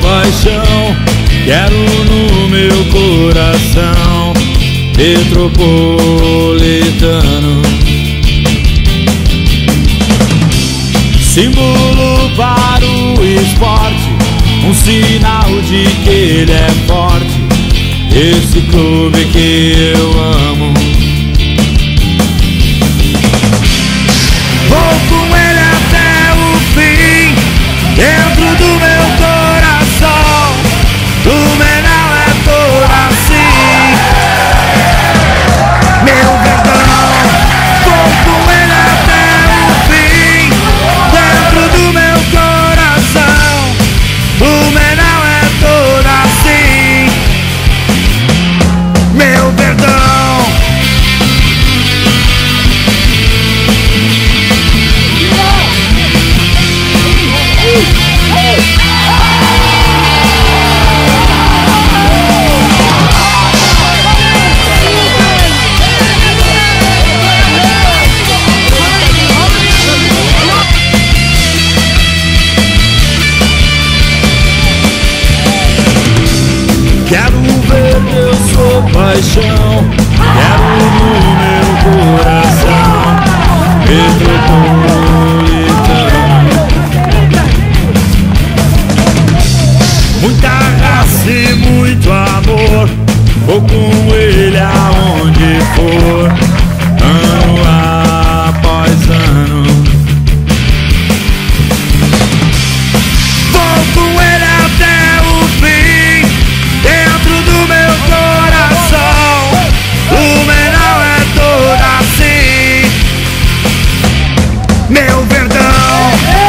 paixão. Quero no meu coração metropolitano. Símbolo para o esporte, um sinal de que ele é forte. Esse clube que eu amo. Quero ver eu sou paixão. Quero no meu coração. Metropolitano Muita raça e muito amor. Vou com ele aonde for meu verdão.